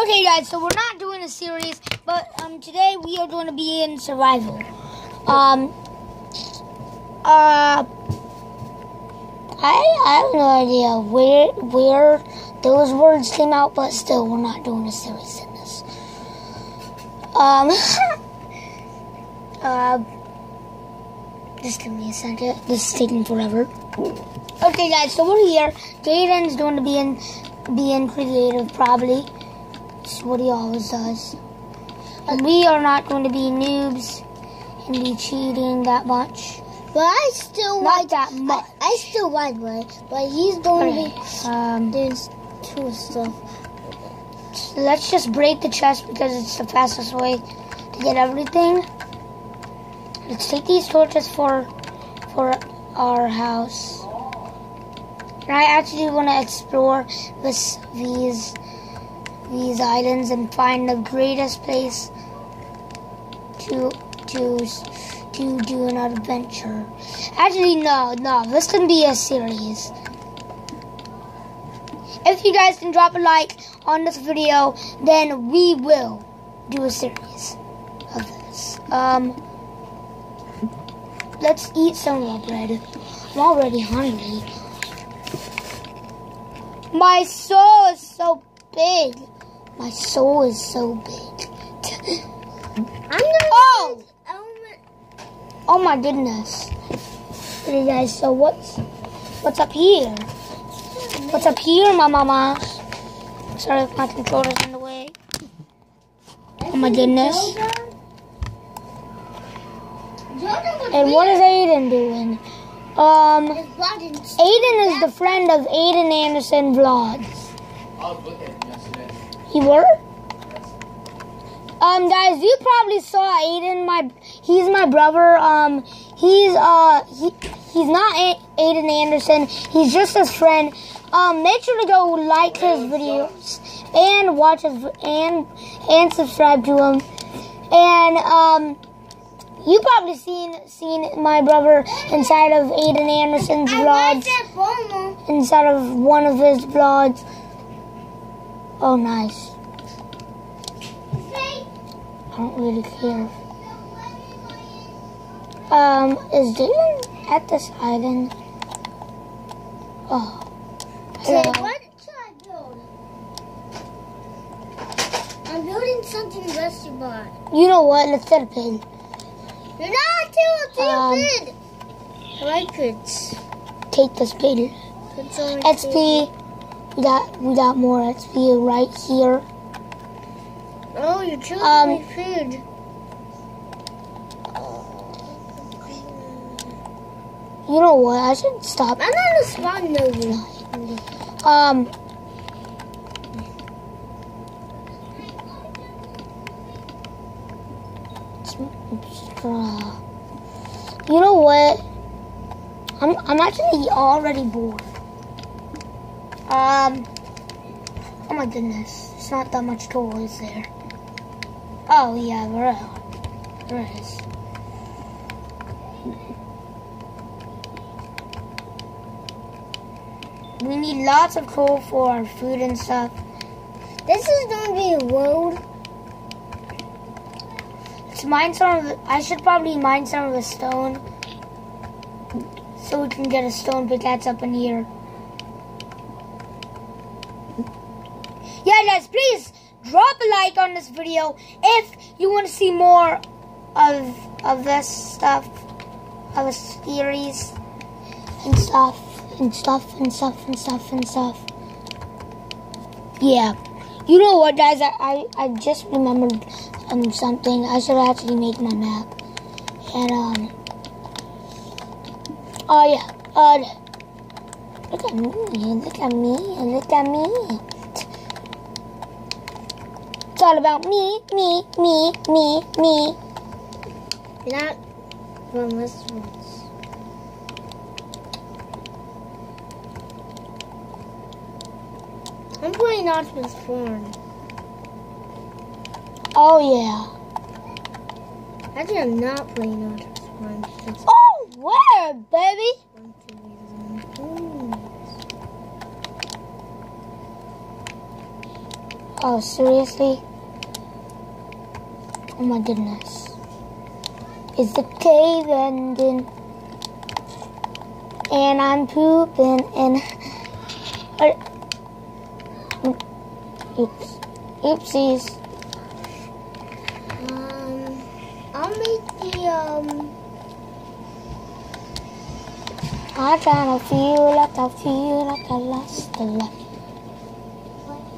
Okay, guys, so we're not doing a series, but um, today we are going to be in survival. Um, uh, I I have no idea where where those words came out, but still, we're not doing a series in this. Um, uh, just give me a second. This is taking forever. Okay, guys, so we're here. Jaden's going to be in being creative, probably. It's what he always does. And we are not going to be noobs and be cheating that much. But I still Not like that much. I, I still like Ray, but he's going to be Um, doing stuff. let's just break the chest because it's the fastest way to get everything. Let's take these torches for for our house. And I actually want to explore this these these islands and find the greatest place to to to do an adventure. Actually, no, no. This can be a series. If you guys can drop a like on this video, then we will do a series of this. Um, let's eat some raw bread. I'm already hungry. My soul is so big. My soul is so big. I'm gonna Oh! element. Oh my goodness. Okay guys, so what's what's up here? What's up here, my mama? Sorry if my controller's in the way. Oh my goodness. And what is Aiden doing? Um, Aiden is the friend of Aiden Anderson Vlogs. I was looking at him yesterday. You were? Um, guys, you probably saw Aiden. My, he's my brother. Um, he's uh, he, he's not A- Aiden Anderson. He's just his friend. Um, make sure to go like his videos and watch his and and subscribe to him. And um, you probably seen seen my brother inside of Aiden Anderson's vlogs inside of one of his vlogs. Oh, nice. I don't really care. Um, is Jalen at this island? Oh. Say, what should I build? I'm building something Rusty bought. You know what? Let's get a pig. You're not too Um, stupid. I like it. Take this pig. It's XP. We got we got more XP right here. Oh, you're chewing Um, my food. You know what? I should stop. I'm on a spawn movie. Um. You know what? I'm I'm actually already bored. Um. Oh my goodness, it's not that much toys there. Oh yeah, there. There is. We need lots of coal for our food and stuff. This is to be a road. Let's mine some of the, I should probably mine some of the stone. So we can get a stone pickaxe up in here. Yeah guys, please drop a like on this video if you want to see more of of this stuff. Of this series and stuff and stuff and stuff and stuff and stuff. Yeah. You know what guys, I, I, I just remembered um, something. I should actually make my map. And um Oh yeah. Uh look at me, look at me, look at me. It's all about me, me, me, me, me. Not from this one. I'm playing Optimus Prime. Oh yeah. Actually, I'm not playing Optimus Prime. It's Oh where, baby? one, two, three, four. Oh, seriously? Oh my goodness. It's the cave ending? And I'm pooping and. Oops. Oopsies. Um, I'll make the um. I kinda feel like I feel like I lost the lot.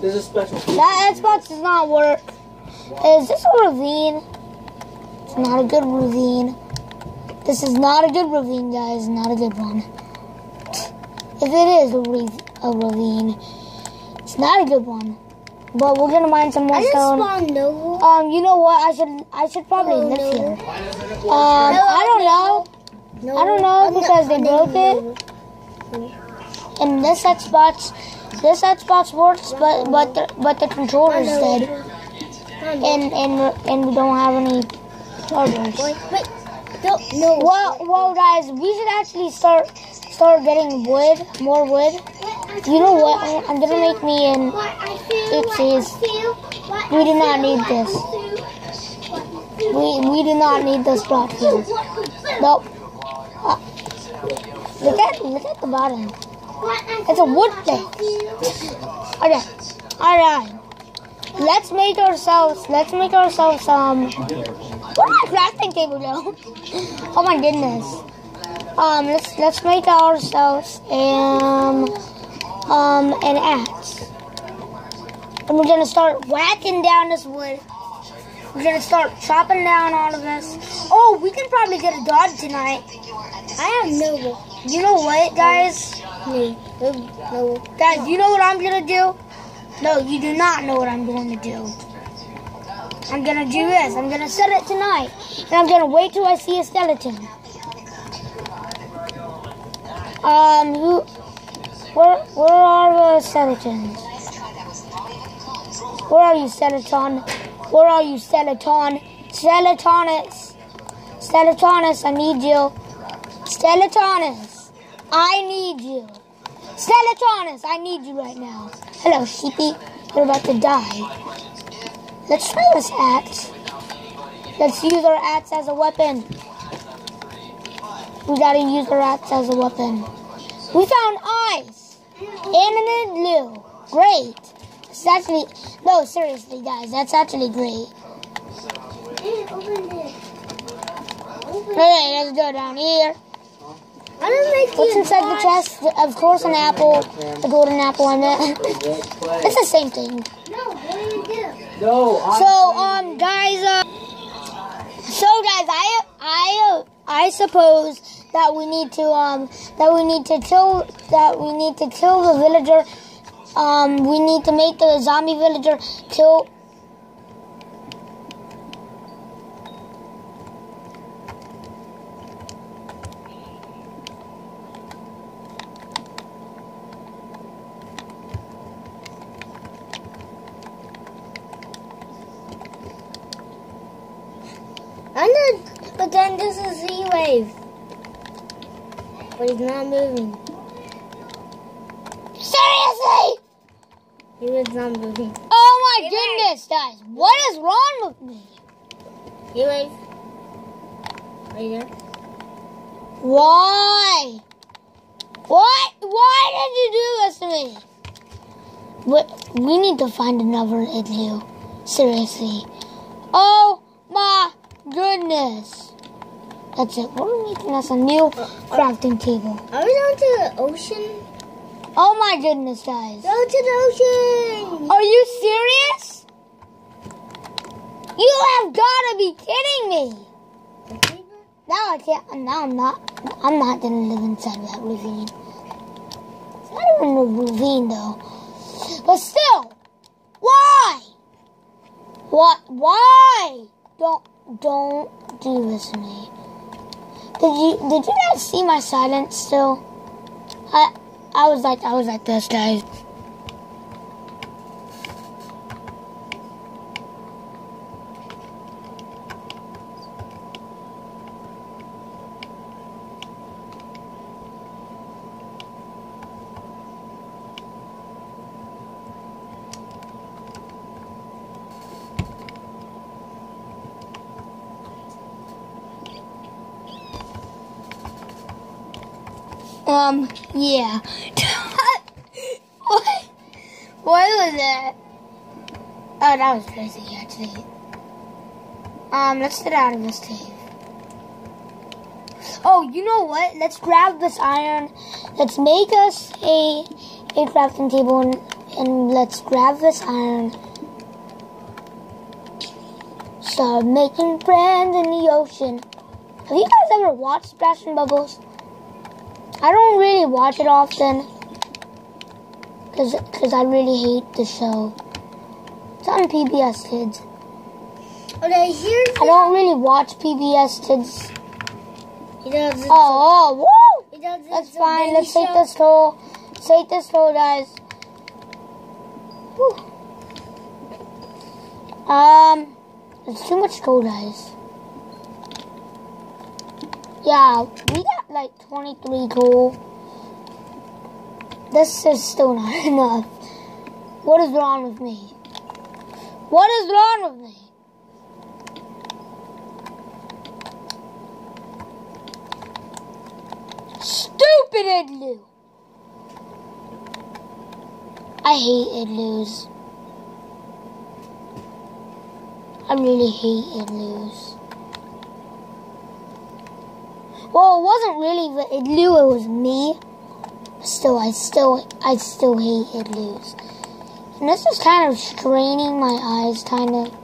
There's a special. That Xbox does not work. Is this a ravine? It's not a good ravine. This is not a good ravine, guys. Not a good one. If it is a, rav- a ravine, it's not a good one. But we're gonna mine some more I just stone. spawned Noble. Um, you know what? I should I should probably Oh, live no. here. Um, I don't know. I don't know because they broke it. And this Xbox, this Xbox works, but but the, but the controller's dead, and and and we don't have any chargers. Wait, wait. Don't, no. Well, well, guys, we should actually start start getting wood, more wood. You know what? I'm gonna make me an. Oopsies. We do not need this. We we do not need this block here. Nope. Uh, look at look at the bottom. It's a wood thing. Okay. Alright. Let's make ourselves let's make ourselves some, where'd my crafting table go? oh my goodness. Um let's let's make ourselves um um an axe. And we're gonna start whacking down this wood. We're gonna start chopping down all of this. Oh, we can probably get a dog tonight. I have Noble. You know what, guys? Noble. Guys, you know what I'm gonna do? No, you do not know what I'm going to do. I'm gonna do this. I'm gonna set it tonight. And I'm gonna wait till I see a skeleton. Um, who, where, where are the skeletons? Where are you, skeleton? Where are you, skeleton? Skeletonus. Skeletonus, I need you. Skeletonus, I need you. Skeletonus, I need you right now. Hello, sheepy. You're about to die. Let's try this axe. Let's use our axe as a weapon. We gotta use our axe as a weapon. We found ice and an igloo. Great. It's actually no, seriously, guys, that's actually great. Hey, open this. Open Okay, let's go down here. I don't make What's the inside the chest? Of course, an apple, a golden apple. I meant. It's the same thing. No, what do you do? No, So, um, guys, uh, so guys, I, I, uh, I suppose that we need to, um, that we need to kill, that we need to kill the villager. Um, we need to make the zombie villager kill. I know, but then this is Z wave. But he's not moving. Seriously? He is not moving. Oh my goodness, guys! What is wrong with me? Z wave. Are you there? Why? What? Why did you do this to me? What? We need to find another igloo. Seriously. Oh my goodness. That's it. We're making us a new crafting table. Are we going to the ocean? Oh my goodness, guys. Go to the ocean! Are you serious? You have got to be kidding me. No, I can't. No, I'm not. I'm not gonna live inside that ravine. It's not even a ravine, though. But still, why? What? Why? Don't don't do this to me. Did you did you guys see my silence still? I I was like I was like this, guys. Um, yeah. what? What was that? Oh, that was crazy, actually. Um, let's get out of this cave. Oh, you know what? Let's grab this iron. Let's make us a a crafting table and, and let's grab this iron. Start making friends in the ocean. Have you guys ever watched Splash and Bubbles? I don't really watch it often. Cause, Cause I really hate the show. It's on PBS Kids. Okay, here's I don't really watch PBS Kids. He does. Oh, oh, woo! He does it That's fine. Let's take this toll. Let's take this toll, guys. Whew. Um, it's too much gold, guys. Yeah, we got like 23 gold. This is still not enough. What is wrong with me? What is wrong with me? Stupid Idlu! I hate Idlus. I really hate Idlus. Well, it wasn't really it Idlu, it was me. Still, I still, I still hate Idlus. And this is kind of straining my eyes, kind of.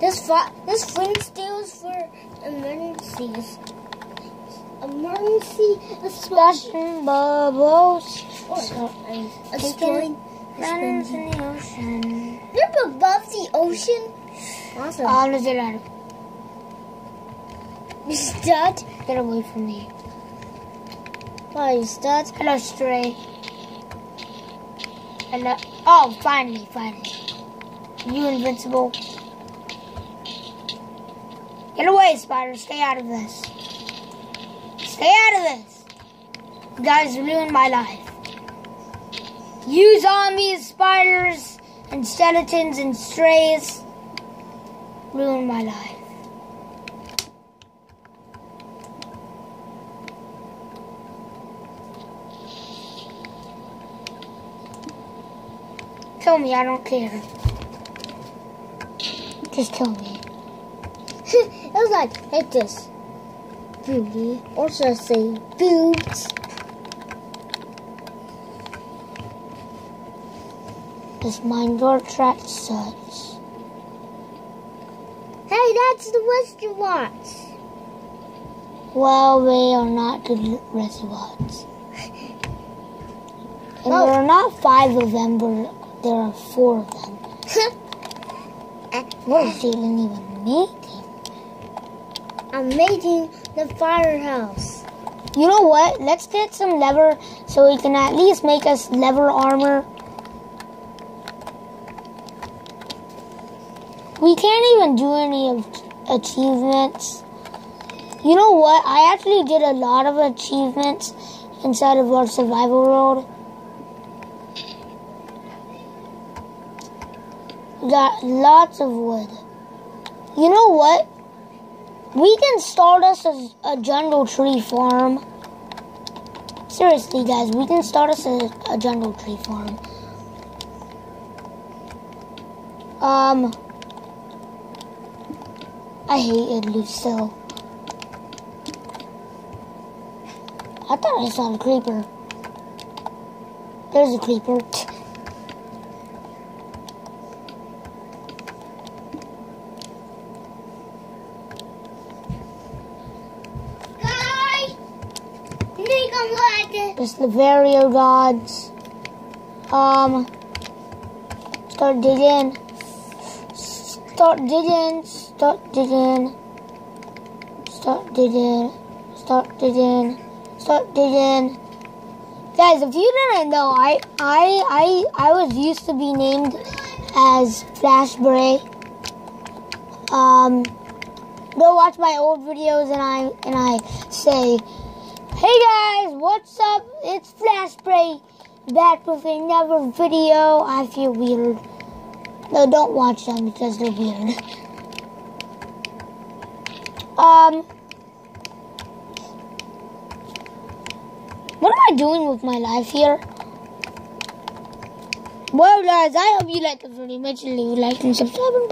This this flint steel is for emergencies. Emergency Splashing bubbles. Or, Taking exploring. runs in the ocean. You're above the ocean. Awesome. Um, let's get out of you start. Get away from me. Why you start? Hello, stray. Hello. Uh, oh, finally, finally. You invincible. Get away, spider. Stay out of this. Stay out of this. You guys ruined my life. You zombies, spiders, and skeletons and strays ruined my life. Kill me, I don't care. Just kill me. it was like hit this. Beauty. Or should I say boobs? This Mindor trap sucks. Hey, that's the restaurant. Well, they are not good restaurants. And Well- there are not five of them, but there are four of them. What is Jalen even making? I'm making the firehouse. You know what? Let's get some leather so we can at least make us leather armor. We can't even do any of achievements. You know what? I actually did a lot of achievements inside of our survival world. Got lots of wood. You know what? We can start us a, a jungle tree farm. Seriously, guys, we can start us a, a jungle tree farm. Um, I hate Idlu still. I thought I saw a creeper. There's a creeper. Like. It's the Vario gods. Um, start digging. Start digging. Start digging. Start digging. Start digging. Start digging. Guys, if you didn't know, I I I I was used to be named as Flash Bray. Um, go watch my old videos and I and I say Hey guys, what's up? It's Flash Bray back with another video. I feel weird. No, don't watch them because they're weird. Um, What am I doing with my life here? Well, guys, I hope you liked the video. Make sure you like and subscribe.